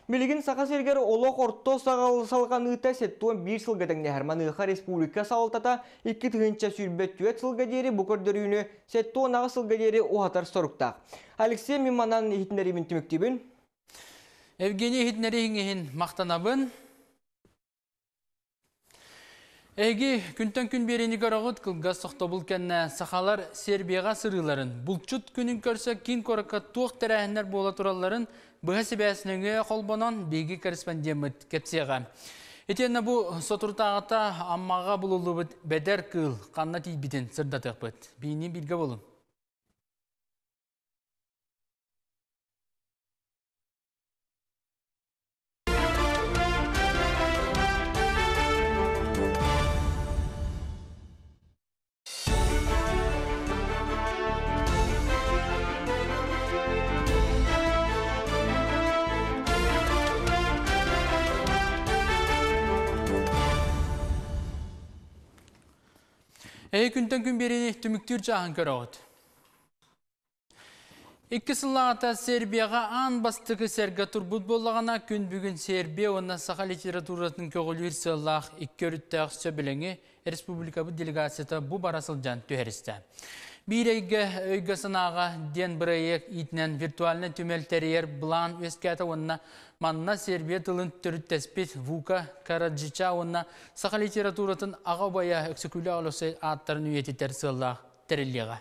Билигин сака сергер олох орто сагал салган ыта сеттуон бир сылга теңнехер Маныха республика салтата икки түгенче сүрбет түет сылга дери бу көрдөрүнү сеттуон агыс сылга дери ухатар соруктак. Алексей Миманан ихтнерибин түмүктүбүн. Евгений Хитнерихин мақтанабын. Эги күнтен күн берені көріғыт кылға соқты бұл кәнне сақалар Сербияға сырыларын. Бұлчут күнін көрсі кин коракка туық тәрәхінер бола тураларын бұға себәсініңе қолбанан беги корреспондемет кепсеға. Етені бұл сотыртағыта аммаға бұлылы бәдер кыл қанна тейбітін сырдатық бұд. Бейіне білге болын. Әй күнтен күн берені түміктер жағын көріғыд. Икки сыллағата Сербияға ан бастығы сәргі күн бүгін Сербия онна сақа литературатын көгілер сыллақ икки өріттәқ сөбіліңі республика бұл делегацията бұл барасыл жан түйерісті. Бирейге өйгі сынаға ден бірайек итінен виртуальны түмелтерер бұлан өскәті онна манна Сербия тылын түріттеспет Вука Караджича онна сақа литературатын аға бая өксікілі алысы аттарын үйететер сыллақ тәрелеға.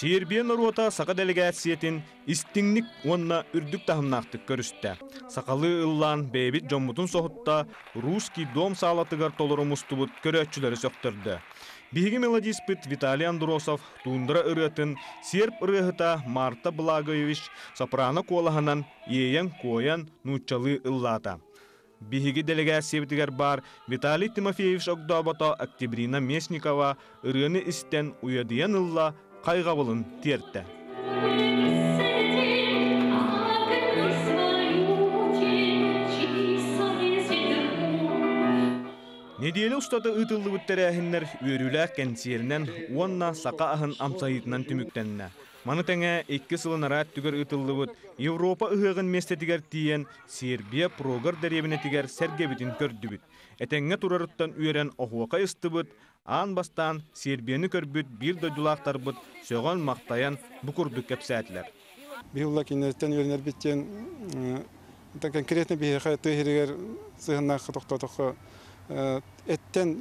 Сербия Норуота сақа делегациятин истиңник онна үрдік тахымнақтық көрісті. Сақалы ыллан бейбит жоммутун соғытта русский дом салатыгар толырымыстыбыт көрөтчүлері сөқтірді. Биһиги мелодиспит Виталий Андросов тундра ырытын серб ырыхыта Марта Благович сопрано колаханан иеян коян нучалы ыллата. Биһиги делегация битигер бар Виталий Тимофеевич Огдобото Октябрина Месникова ырыны истен уядыян ылла кайгабылын тертті. Неделе устаты ытылды бүттәрәһиннәр үрүләк кәнсиернән уонна сақа ахын амсайытынан түмүктәннә. Маны тәңә 2 сылын арат түгер ытылды бүт Европа ыһыгын месте тиен Сербия прогар дәребенә тигәр сәргәбитин көрді бүт. Үйрән охуака ысты бүт, ан бастан Сербияны көрбүт бир дойдулақтар бүт сөған мақтаян кәпсәтләр. Бihullah kinnetten yönler bitten ta конкретно бихе тегерер сыгыннак токтоток эттен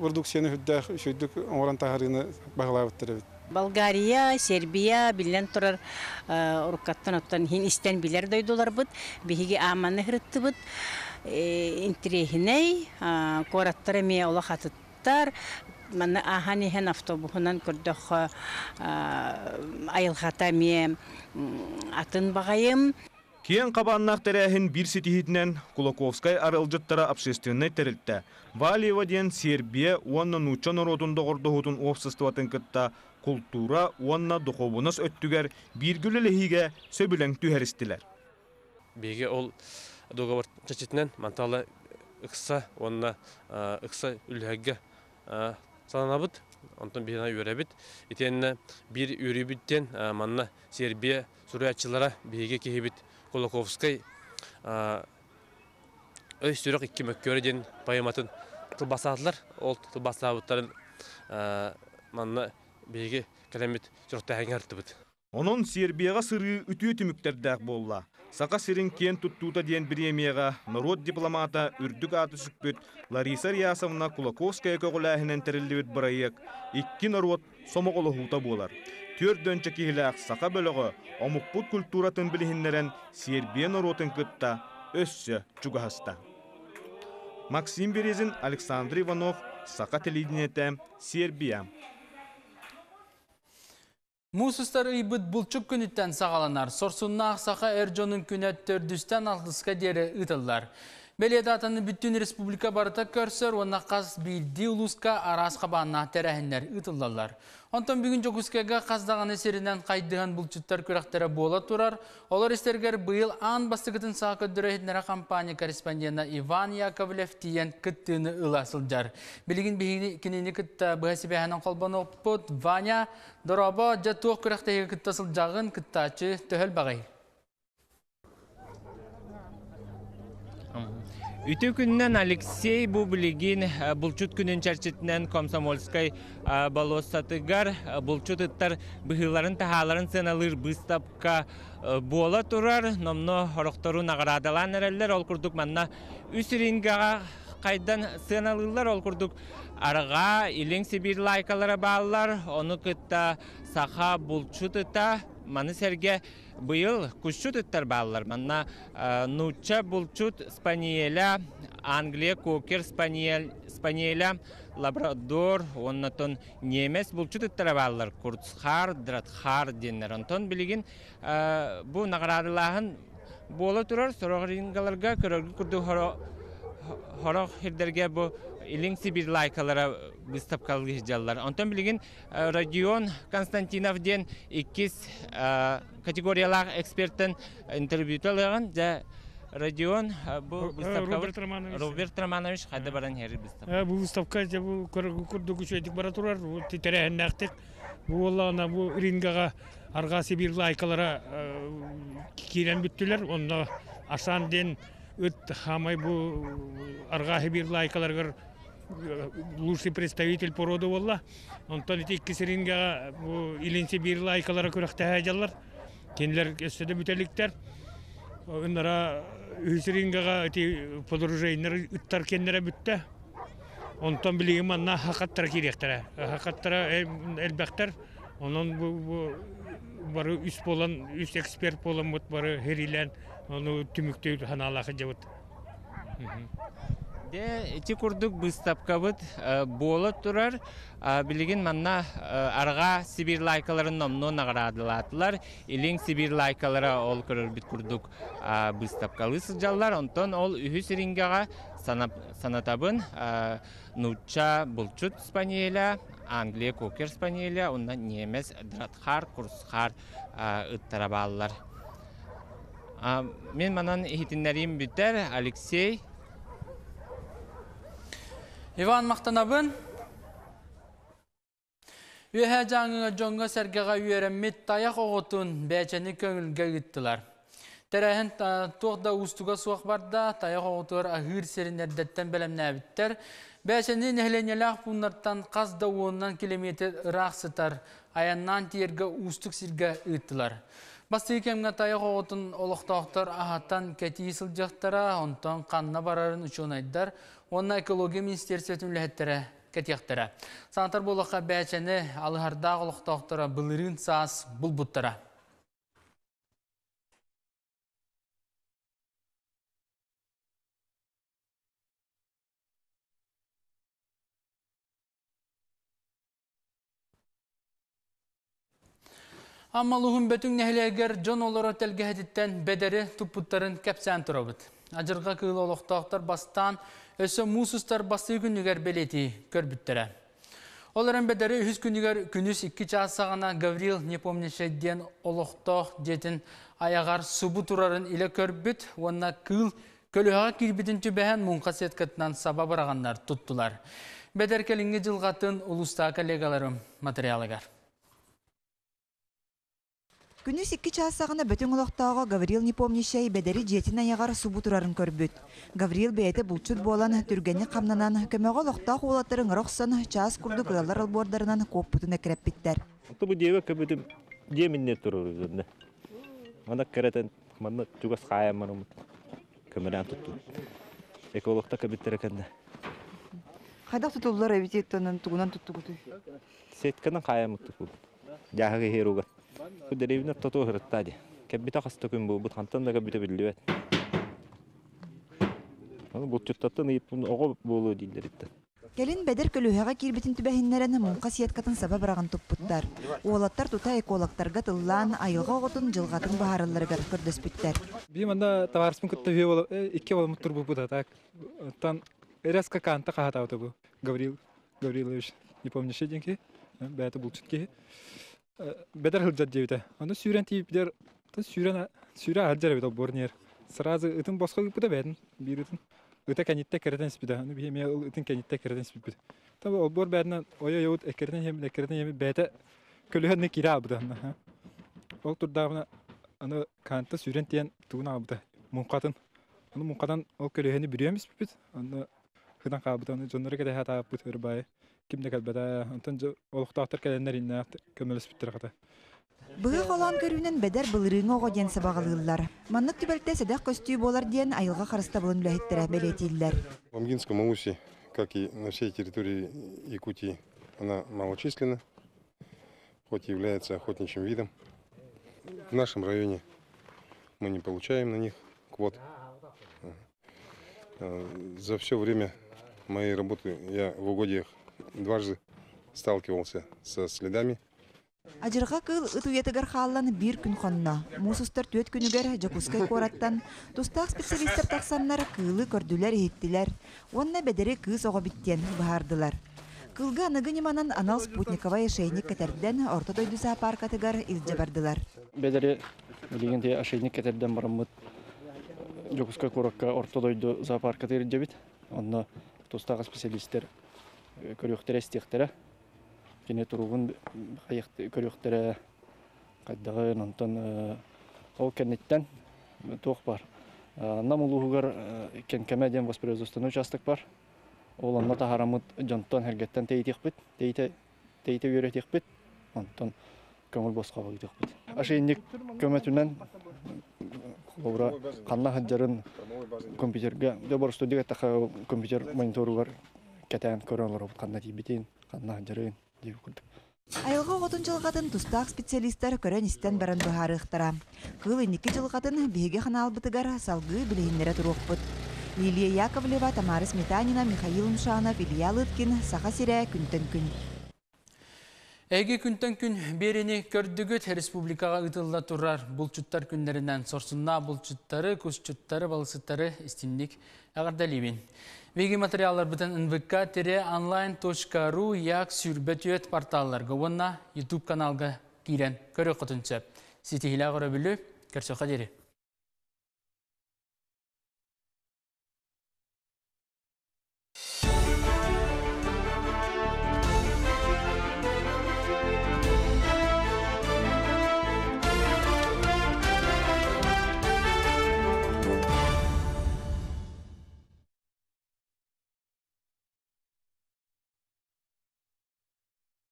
продукцияны хүддах шүйдүк оңран тахарыны баглабыттыр. Болгария, Сербия билен турар уркаттан оттан хин истен билер дойдулар бут, биһиги аманы хырытты бут, интерехиней, кораттары ме ола хатыттар, Мана ахани хен автобусынан көрдөх айылхата ме атын багайым. Киен қабаннақ тәрәхін бір сетихітінен Кулаковскай арылжыттара общественный тәрілтті. Валиева ден Сербия уанна нуча народун доғырдығытын обществотын кытта культура уанна духовунас өттүгер биргүлі лехиге сөбілен түхәрістілер. Беге ол договор чачетінен манталы ықса, уанна ықса үлхәгге сананабыт, онтон бина үйрәбит. Итенне бир үйрәбиттен манна Сербия суриятчылара биге кехибит Кулаковскай өй сүрек икки мөккөрі ден пайыматын тылбасадылар. Ол тылбасабыттарын манна биге әңгәрді бұд. Onun Сербияға сыры үтү түміктердәк болла. Сақа сирин кен туттута диен премияға народ дипломата үрдік аты сүкпіт Лариса Риясовна Кулаковская көғіләхінен тәрілдебет барайық, икки народ сомоғылы хута болар. Төрдөнче кихиләк сақа бөлігі омықпут культуратын білігіннерен Сербия народын кытта өссө чугахаста. Максим Березин, Александр Иванов, Сақа телевидениеті, Сербия. Мусустар ыйбыт булчук күніттен сағаланар. Сорсуннақ сақа әржонын күнәт төрдістен алтысқа дері ұтылар. Беледі атаны бүттін республика барыта көрсір, онна қаз білді ұлысқа арас қабанна тәрәхіндер ұтылалар. Онтан бүгін жокускега қаздаған есерінен қайдыған бұлчыттар көрақтері бола тұрар. Олар істергер бұйыл ан бастығытын сақы дүрәйдінері компания корреспондена Иван Яковлев тиен күттіні ұласылдар. Білігін бігіні кенені күтті бұғасы бәхінен қолбаны Ваня дұрабы жаттуық көрақтегі күттасыл жағын күттачы төхіл бағай. Үтө күннен Алексей Бублигин булчут күнін чарчетінен Комсомольскай балосатыгар булчут ыттар быхыларын тахаларын сыналыр быстапка бола турар, номно хороктору наградалан әрелер ол күрдік манна үсірингаға қайдан сыналылар ол күрдік арға илең сибир лайкалары балалар, оны кытта саха булчут ыта. Маны серге быйыл кушчут ыттар баллар манна нуча булчут спаниеля англия кокер спаниель спаниеля лабрадор оннотон немес булчут ыттар баллар курцхар дратхар деннер онтон билигин бу наградылаһын бола турар сорогрингаларга көрөгү курду хоро хорох хирдерге бу илиң сибир лайкалара выставкалыгы жаллар. Онтон билигин регион Константинов ден иккис категориялар эксперттен интервьюталыгын жа Родион бу Роберт Романович. Роберт Романович хады баран хери выставка. Бу выставка же бу көрдүк үчөйдик бара турар. Бу титерехнактык. Бу оллана бу рингага арга сибир лайкалара кирен бүттүлөр. Онда асан ден ыт хамай бу арга сибир лайкаларга лучший представитель породы болла. Онтон ити кисеринга бу илинси бир лайкалара көрөктө жаллар. Кенлер өстөдө бүтеликтер. Онара үсерингага ити подружейнер ыттар кеннере бүтте. Онтон билигим анна хакаттар киректер. Хакаттара элбектер Онон бу бары үс болан үс эксперт болан бары херилен оны түмүктөй ханалахы жабыт. Эти курдук выставкабыт болы турар билигин манна арга Сибир лайкаларын номно наградылатылар. Илин Сибир лайкалары ол көрөр бит курдук выставкалы сылжаллар. Онтон ол сирингага санатабын нуча булчут спаниеля, Англия кокер спаниеля, онна немес дратхар, курсхар ыттарабаллар. Мен манан хитиннерим бүтер Алексей Иван Мақтанабын. Үйе жаңыңа жоңға сәргеға үйереммет таяқ оғытын бәчәні көңілге гіттілар. Тәрәхін тоқда ұстуға суақ барда таяқ оғытыр ағыр серінердеттен бәлемне әбіттер. Бәчәні нәхленеләқ бұнларттан қаз дауыннан километр рақсытар, аяннан тиерге ұстық сірге ұйттылар. Басты кемге таяқ оғытын олықтақтар ағаттан кәтейі сылжақтара, онтан қанна барарын үшін айдар, онна экология министерсиятын үләттері кәтияқтары. Санатар болыққа бәчәні алығардағы олықтақтара бұлырын саас бұл бұттара. Аммалуғын бөтің нәхілегер жон олар өтелгәһетіттен бәдәрі тұппыттарын кәпсән тұрабыд. Ажырға кыыл олықтақтар бастан өсі мусустар басты күнігер белеті көрбіттірі. Оларын бәдәрі үз күнігер күніз 2 часағана Гаврил Непомнешедден олықтақ детін аяғар субу турарын иле көрбіт, онна кыыл көліға кирбітін түбәһән мұнқа сеткатынан саба барағандар тұттылар. Бәдәр келінгі жылғатын ұлыста коллегаларым материалыгар. Күнүс икки чаасағына бөтін олықтауға Гаврил Непомнишай бәдәрі жетін аяғар субу турарын көрбіт. Гаврил бәйті бұлчут болан түргені қамнанан көмеға олықтау олаттырын рұқсан час күрді күлалар албордарынан коп бұтын әкірәп біттер. Бұл деуі көбітім демінне тұрыр үзінде. Мана кәрәтен, мана түгіс қайым мұным көмірән тұтту. Экологта көбіттер әкенде. Қайдақ тұтылылар әбітеттінің тұғынан тұтту күті? Сеткінің қайым тұтту. Яғығы херуға. Бұл деревіне тұту ғырыттады. Кәббіті қасты күн бұл, бұл хантан да кәббіті білді бәт. Бұл чүттаттын үйіп оғы болу дейдер етті. Келин бәдер көлөһәгә кирбитин түбәһиннәрен мунка сияткатын саба бараган туппуттар. Уолаттар тута экологтарга тыллан айылга отун жылгатын баһарылларга көрдөспүттер. Би манда товарсын кытта ве болуп, икке болуп тур бу да так. Тан резко канта кахата ото бу. Гаврил Гаврилович, не помню шединки. Бәте булчутки. Бәдер хылжат жебите. Аны сүйрен та сүйрен сүйрә хаджар бит борнер. Сразу ытын босқа да бәден. Бир ытын. Ыта кәнитте керден спида. Аны би мен ытын кәнитте керден спида. Та ол бор бәден оя йот экерден ем экерден ем бәте көлөһәне кира. Ол аны канта сүйрен тиен туна. Мункатын. Аны мункадан ол бит. Аны хыдан хата. Кимде кәлбәдә, антын олуктактар кәләннәр иннә көмөлөс биттер ката. Быгы холан көрүнен бәдәр былырыыңа ого ден сабагалыылар. Маннык түбәлтә сәдәк көстүү болар диен айылга карыста булын үләһиттерә бәлетилләр. В Амгинском как и на всей территории Якутии, она малочисленна, хоть и является охотничьим видом. В нашем районе мы не получаем на них квот. За все время моей работы я в угодьях дважды сталкивался со следами. Ажырға кыл ыт уетігер халлан бир күн хонна. Мусустар төт күнігер жакускай кораттан тустақ специалистер тақсаннар кылы көрдүлер ехеттилер. Онна бедери кыз ого биттен бахардылар. Кылга аныгынеманан анал спутниковая шейник кәтерден орто дойду зоопаркатыгар илжабардылар. Бедери дегенде ошейник кәтерден барамыт жокускай коракка орто дойду зоопаркатыр жабит. Онна тустағы специалисттер көрөктер эстехтере кене туругун көрөктөрө кайдагы онтон ол кенеттен туох бар. Намулуугар кен кемедиан воспроизводственный участок бар. Ол онна тахарамыт жонтон хергеттен тейтихпит тейте тейте үйрөтихпит онтон көңүл боско багытихпит ашийник көмөтүнен Лаура канна хаджарын компьютерге добор студия таха компьютер мониторугар кәтән көрөн лороб канна тибитин канна хаджарын дип күрдүк Айылға оғытын жылғатын тұстақ специалисттар көрен істен баран бұхарықтара. Кыл инекі жылғатын беге қанал бұтығар салғы білейіндері тұруқпыт. Лилия Яковлева, Тамара Сметанина, Михаил Мшанов, Илья Лыткин, Саха Сиря, Күнтін күн. Әге күнтен күн берені көрдігіт республикаға ұтылда тұрар бұлчуттар күндерінен сорсынна бұлчуттары, күсчуттары, балысыттары істінлік әғардалибін. Веги материаллар бүтін НВК тере онлайн.ру як сүрбет өт порталларға онна YouTube каналға кирен көрі құтынчы. Сетихілі ғыры білі, қадері.